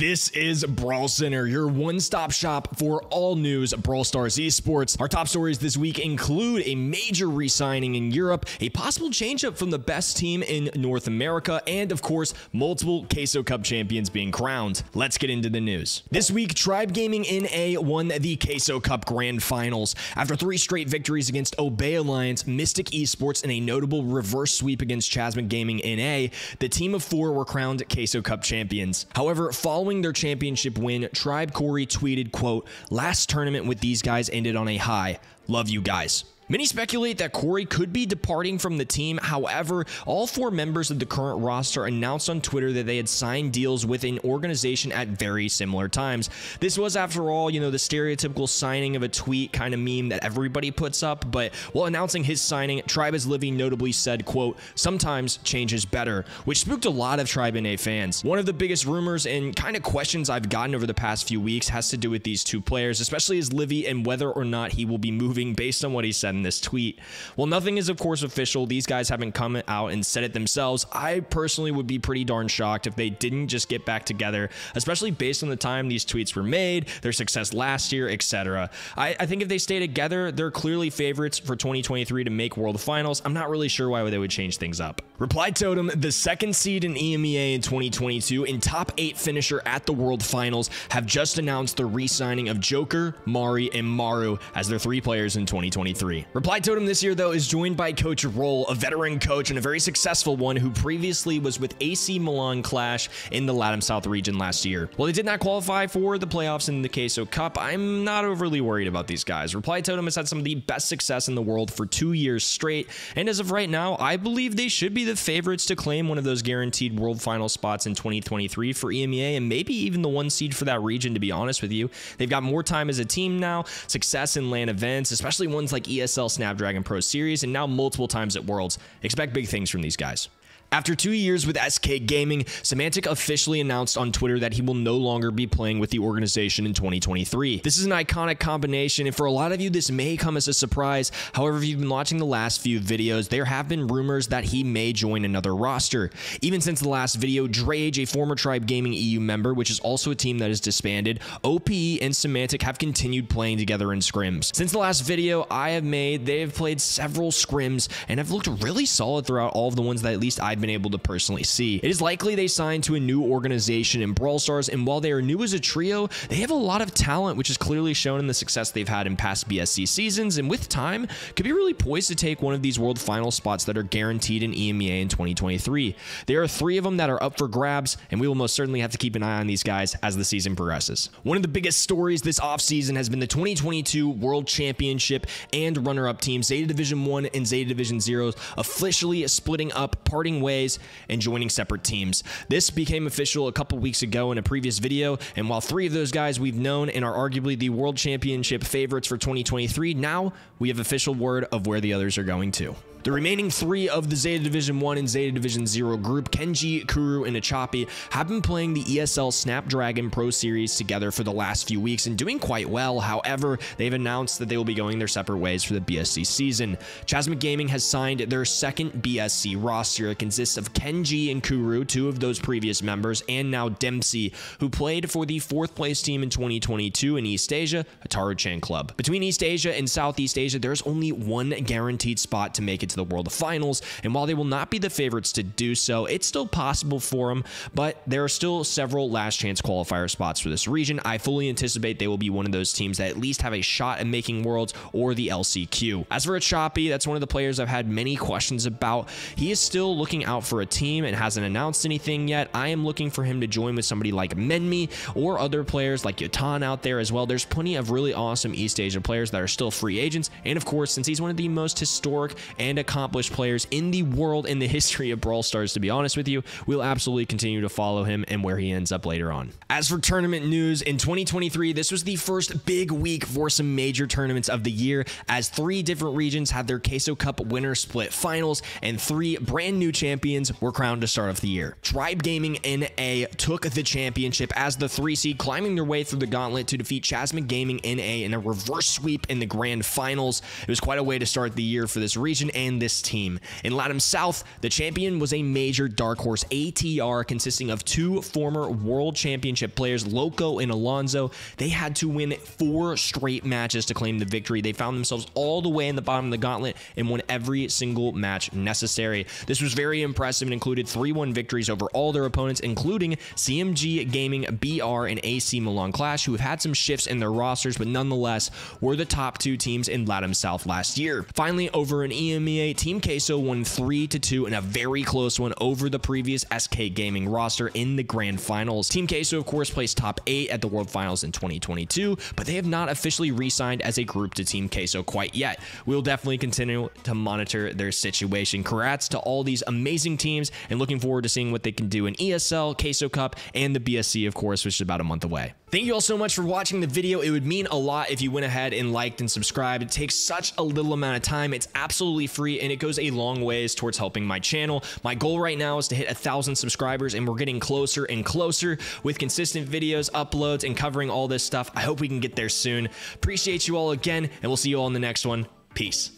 This is Brawl Center, your one stop shop for all news Brawl Stars esports. Our top stories this week include a major re signing in Europe, a possible changeup from the best team in North America, and of course, multiple Queso Cup champions being crowned. Let's get into the news. This week, Tribe Gaming NA won the Queso Cup Grand Finals. After three straight victories against Obey Alliance, Mystic Esports, and a notable reverse sweep against Chasmac Gaming NA, the team of four were crowned Queso Cup champions. However, following their championship win, Tribe Corey tweeted, quote, last tournament with these guys ended on a high. Love you guys. Many speculate that Corey could be departing from the team. However, all four members of the current roster announced on Twitter that they had signed deals with an organization at very similar times. This was, after all, you know, the stereotypical signing of a tweet kind of meme that everybody puts up. But while announcing his signing, Tribe as Living notably said, quote, sometimes change is better, which spooked a lot of Tribe NA fans. One of the biggest rumors and kind of questions I've gotten over the past few weeks has to do with these two players, especially as Livy and whether or not he will be moving based on what he said in this tweet. Well, nothing is, of course, official. These guys haven't come out and said it themselves. I personally would be pretty darn shocked if they didn't just get back together, especially based on the time these tweets were made, their success last year, etc. I, I think if they stay together, they're clearly favorites for 2023 to make World Finals. I'm not really sure why they would change things up. Reply Totem, the second seed in EMEA in 2022 and top eight finisher at the World Finals, have just announced the re signing of Joker, Mari, and Maru as their three players in 2023. Reply Totem this year, though, is joined by Coach Roll, a veteran coach and a very successful one who previously was with AC Milan Clash in the LATAM South region last year. While they did not qualify for the playoffs in the Queso Cup, I'm not overly worried about these guys. Reply Totem has had some of the best success in the world for two years straight, and as of right now, I believe they should be the favorites to claim one of those guaranteed World Final spots in 2023 for EMEA and maybe even the one seed for that region, to be honest with you. They've got more time as a team now, success in LAN events, especially ones like ESL Snapdragon Pro Series, and now multiple times at Worlds. Expect big things from these guys. After two years with SK Gaming, Symantec officially announced on Twitter that he will no longer be playing with the organization in 2023. This is an iconic combination, and for a lot of you, this may come as a surprise. However, if you've been watching the last few videos, there have been rumors that he may join another roster. Even since the last video, Drage, a former Tribe Gaming EU member, which is also a team that is disbanded, OPE and Symantec have continued playing together in scrims. Since the last video I have made, they have played several scrims and have looked really solid throughout all of the ones that at least I've been able to personally see. It is likely they signed to a new organization in Brawl Stars, and while they are new as a trio, they have a lot of talent, which is clearly shown in the success they've had in past BSC seasons, and with time, could be really poised to take one of these world final spots that are guaranteed in EMEA in 2023. There are three of them that are up for grabs, and we will most certainly have to keep an eye on these guys as the season progresses. One of the biggest stories this offseason has been the 2022 World Championship and runner-up team Zeta Division 1 and Zeta Division 0 officially splitting up, parting ways ways and joining separate teams. This became official a couple weeks ago in a previous video, and while three of those guys we've known and are arguably the World Championship favorites for 2023, now we have official word of where the others are going to. The remaining three of the Zeta Division 1 and Zeta Division 0 group, Kenji, Kuru, and Achapi, have been playing the ESL Snapdragon Pro Series together for the last few weeks and doing quite well. However, they've announced that they will be going their separate ways for the BSC season. Chasmac Gaming has signed their second BSC roster. It consists of Kenji and Kuru, two of those previous members, and now Dempsey, who played for the fourth place team in 2022 in East Asia, Ataru Chan Club. Between East Asia and Southeast Asia, there's only one guaranteed spot to make it to the World of Finals, and while they will not be the favorites to do so, it's still possible for them, but there are still several last chance qualifier spots for this region. I fully anticipate they will be one of those teams that at least have a shot at making Worlds or the LCQ. As for Achapi, that's one of the players I've had many questions about. He is still looking out for a team and hasn't announced anything yet. I am looking for him to join with somebody like Menmi or other players like Yotan out there as well. There's plenty of really awesome East Asia players that are still free agents, and of course, since he's one of the most historic and accomplished players in the world in the history of Brawl Stars, to be honest with you. We'll absolutely continue to follow him and where he ends up later on. As for tournament news, in 2023, this was the first big week for some major tournaments of the year, as three different regions had their Queso Cup winner split finals, and three brand new champions were crowned to start off the year. Tribe Gaming NA took the championship as the three seed, climbing their way through the gauntlet to defeat Chasmac Gaming NA in a reverse sweep in the grand finals. It was quite a way to start the year for this region, and and this team. In LATAM South, the champion was a major dark horse ATR consisting of two former world championship players, Loco and Alonso. They had to win four straight matches to claim the victory. They found themselves all the way in the bottom of the gauntlet and won every single match necessary. This was very impressive and included 3 1 victories over all their opponents, including CMG Gaming, BR, and AC Milan Clash, who have had some shifts in their rosters, but nonetheless were the top two teams in LATAM South last year. Finally, over in EMEA, Team Queso won 3 2 in a very close one over the previous SK Gaming roster in the grand finals. Team Queso, of course, placed top 8 at the World Finals in 2022, but they have not officially re signed as a group to Team Queso quite yet. We'll definitely continue to monitor their situation. Congrats to all these amazing teams and looking forward to seeing what they can do in ESL, Queso Cup, and the BSC, of course, which is about a month away. Thank you all so much for watching the video. It would mean a lot if you went ahead and liked and subscribed. It takes such a little amount of time. It's absolutely free and it goes a long ways towards helping my channel. My goal right now is to hit a thousand subscribers and we're getting closer and closer with consistent videos, uploads, and covering all this stuff. I hope we can get there soon. Appreciate you all again and we'll see you all in the next one. Peace.